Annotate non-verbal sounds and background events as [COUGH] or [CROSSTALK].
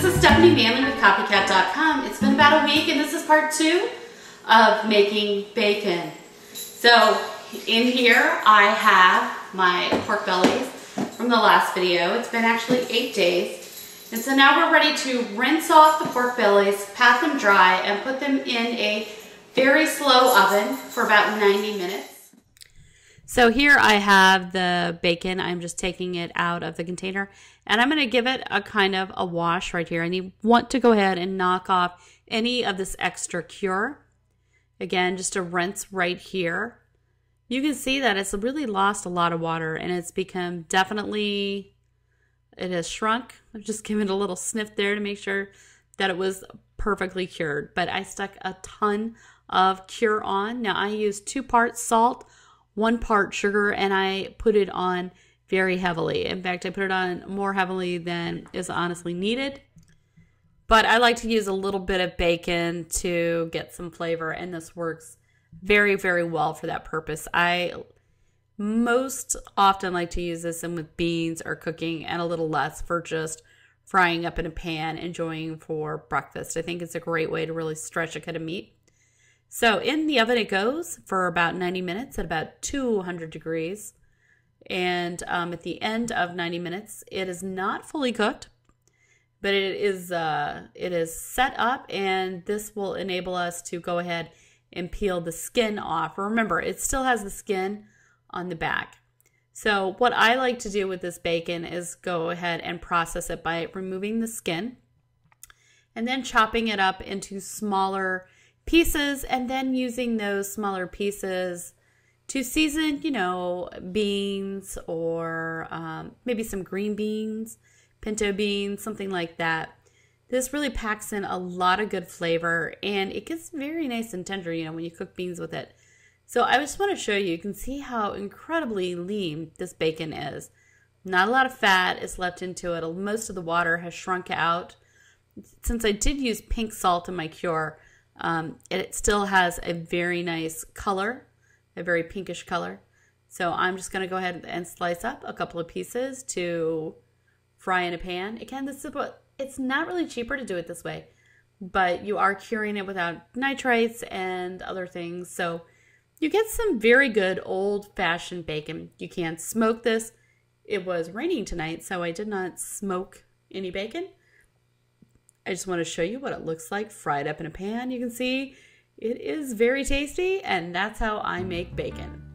this is Stephanie Manley with CopyKat.com. It's been about a week and this is part two of making bacon. So in here I have my pork bellies from the last video. It's been actually eight days. And so now we're ready to rinse off the pork bellies, pat them dry, and put them in a very slow oven for about 90 minutes. So here I have the bacon. I'm just taking it out of the container and I'm going to give it a kind of a wash right here. And you want to go ahead and knock off any of this extra cure. Again, just a rinse right here. You can see that it's really lost a lot of water and it's become definitely, it has shrunk. I'm just [LAUGHS] giving it a little sniff there to make sure that it was perfectly cured. But I stuck a ton of cure on. Now I use two parts salt, one part sugar and I put it on very heavily. In fact, I put it on more heavily than is honestly needed. But I like to use a little bit of bacon to get some flavor, and this works very, very well for that purpose. I most often like to use this in with beans or cooking, and a little less for just frying up in a pan, enjoying for breakfast. I think it's a great way to really stretch a cut of meat. So in the oven it goes for about 90 minutes at about 200 degrees. And um, at the end of 90 minutes, it is not fully cooked, but it is uh, it is set up, and this will enable us to go ahead and peel the skin off. Remember, it still has the skin on the back. So what I like to do with this bacon is go ahead and process it by removing the skin and then chopping it up into smaller pieces and then using those smaller pieces to season, you know, beans or um, maybe some green beans, pinto beans, something like that. This really packs in a lot of good flavor and it gets very nice and tender, you know, when you cook beans with it. So I just want to show you, you can see how incredibly lean this bacon is. Not a lot of fat is left into it. Most of the water has shrunk out. Since I did use pink salt in my cure, um, it still has a very nice color, a very pinkish color. So I'm just going to go ahead and slice up a couple of pieces to fry in a pan. Again, this is what it's not really cheaper to do it this way, but you are curing it without nitrites and other things. So you get some very good old fashioned bacon. You can't smoke this. It was raining tonight, so I did not smoke any bacon. I just want to show you what it looks like fried up in a pan. You can see it is very tasty and that's how I make bacon.